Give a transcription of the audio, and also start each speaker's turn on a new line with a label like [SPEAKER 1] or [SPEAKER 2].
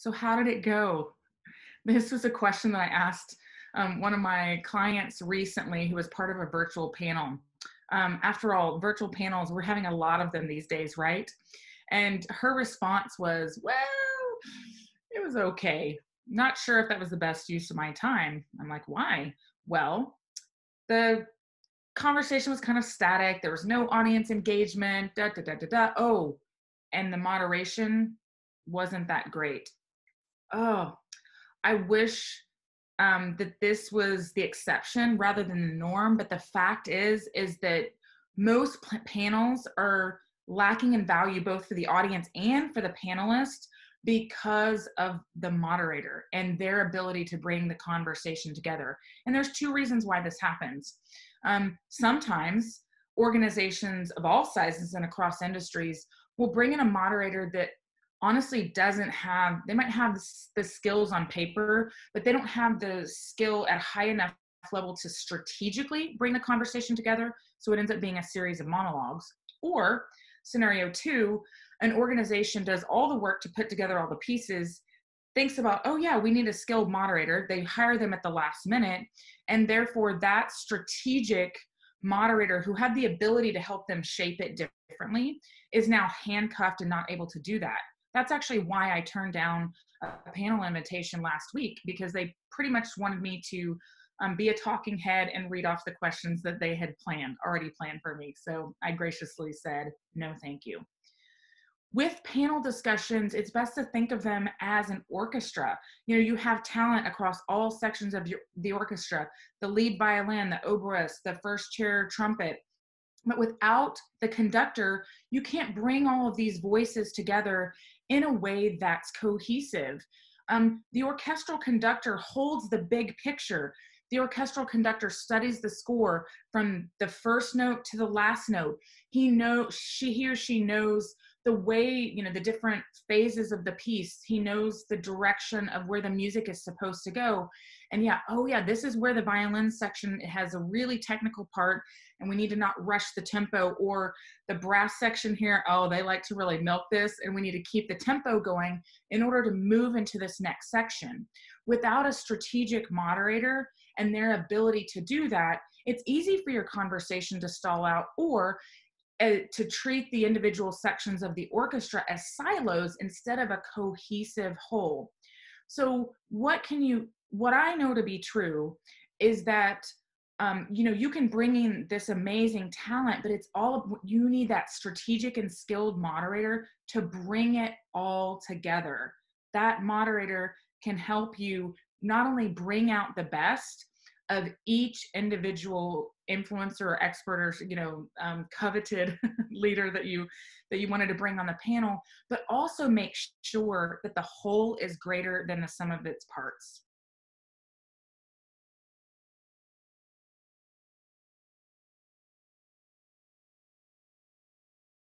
[SPEAKER 1] So, how did it go? This was a question that I asked um, one of my clients recently who was part of a virtual panel. Um, after all, virtual panels, we're having a lot of them these days, right? And her response was, Well, it was okay. Not sure if that was the best use of my time. I'm like, Why? Well, the conversation was kind of static. There was no audience engagement. Da, da, da, da, da. Oh, and the moderation wasn't that great. Oh, I wish um, that this was the exception rather than the norm. But the fact is, is that most p- panels are lacking in value both for the audience and for the panelists because of the moderator and their ability to bring the conversation together. And there's two reasons why this happens. Um, sometimes organizations of all sizes and across industries will bring in a moderator that honestly doesn't have they might have the skills on paper but they don't have the skill at high enough level to strategically bring the conversation together. So it ends up being a series of monologues. Or scenario two an organization does all the work to put together all the pieces thinks about oh yeah we need a skilled moderator. They hire them at the last minute. And therefore that strategic moderator who had the ability to help them shape it differently is now handcuffed and not able to do that that's actually why I turned down a panel invitation last week because they pretty much wanted me to um, be a talking head and read off the questions that they had planned, already planned for me. So I graciously said, no, thank you. With panel discussions, it's best to think of them as an orchestra. You know, you have talent across all sections of your, the orchestra the lead violin, the oboist, the first chair trumpet, but without the conductor, you can't bring all of these voices together in a way that's cohesive. Um, the orchestral conductor holds the big picture. The orchestral conductor studies the score from the first note to the last note. He knows she he or she knows the way you know the different phases of the piece he knows the direction of where the music is supposed to go. And yeah oh yeah this is where the violin section has a really technical part and we need to not rush the tempo or the brass section here oh they like to really milk this and we need to keep the tempo going in order to move into this next section. Without a strategic moderator and their ability to do that it's easy for your conversation to stall out or to treat the individual sections of the orchestra as silos instead of a cohesive whole. So, what can you, what I know to be true is that. Um, you know, you can bring in this amazing talent, but it's all you need that strategic and skilled moderator to bring it all together. That moderator can help you not only bring out the best of each individual influencer or expert or you know um, coveted leader that you that you wanted to bring on the panel but also make sure that the whole is greater than the sum of its parts